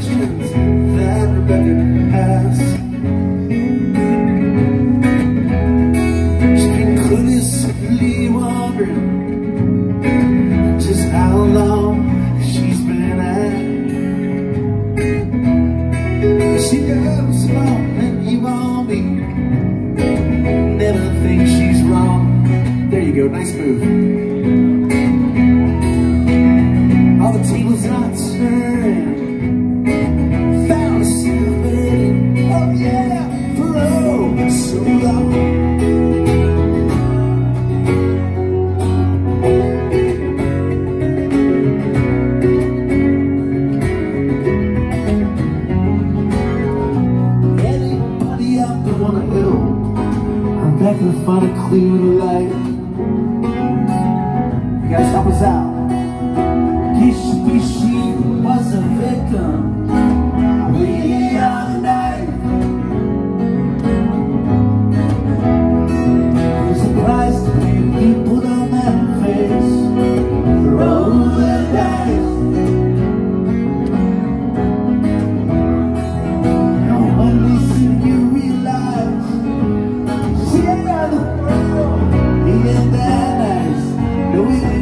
questions that Rebecca has. She's been cluelessly wondering just how long she's been at. She goes along and you want me. Never think she's wrong. There you go, nice move. back and find a clearing light. You guys help us out. Gishi Gishi was a victim. we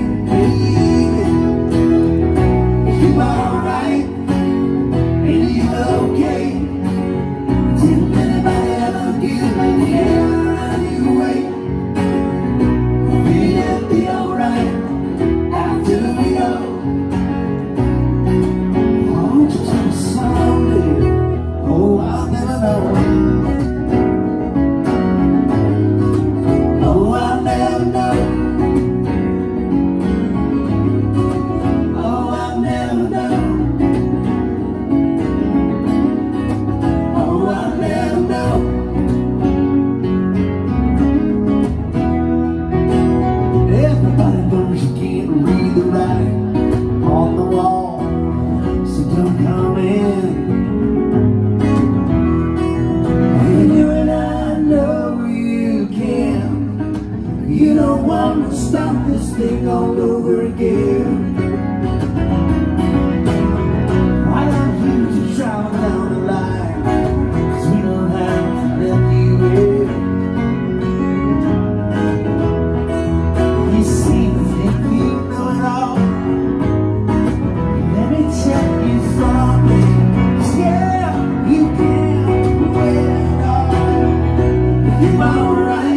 You are right.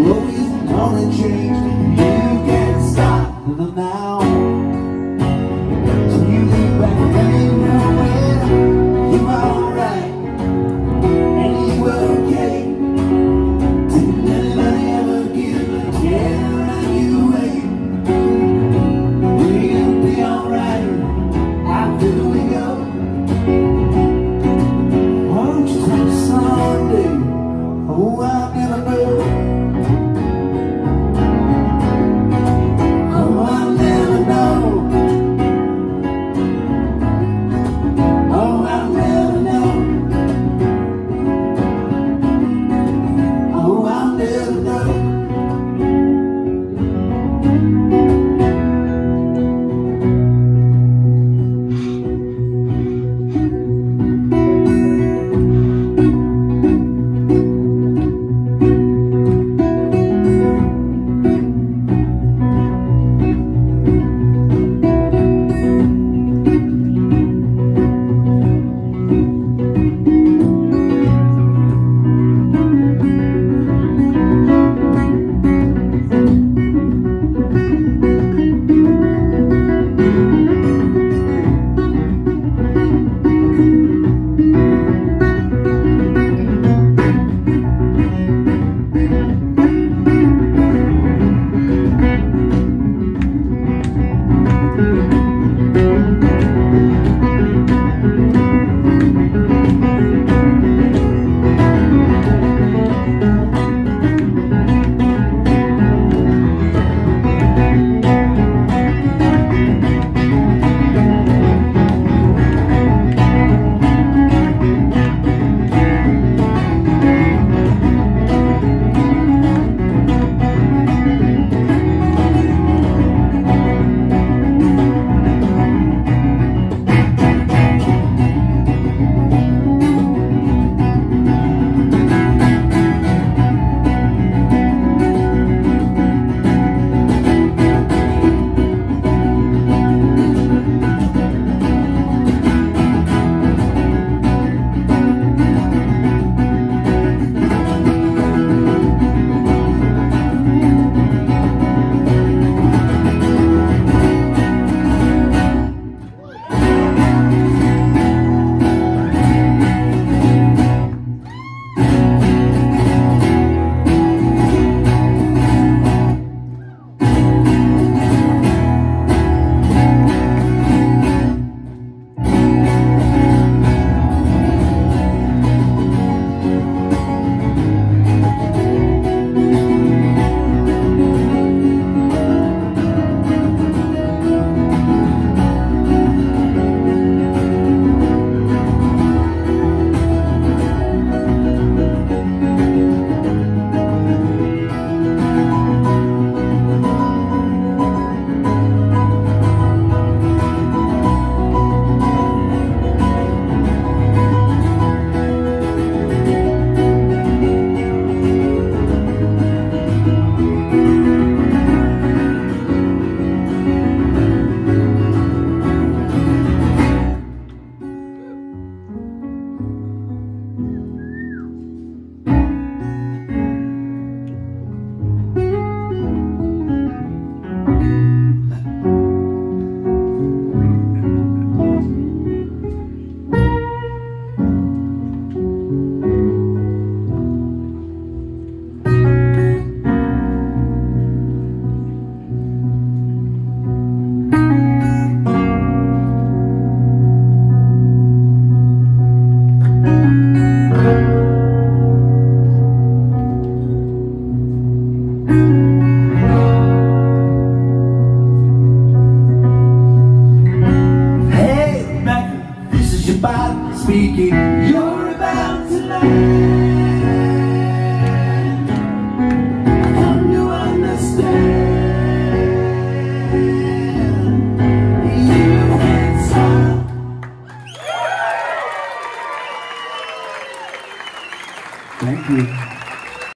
Oh,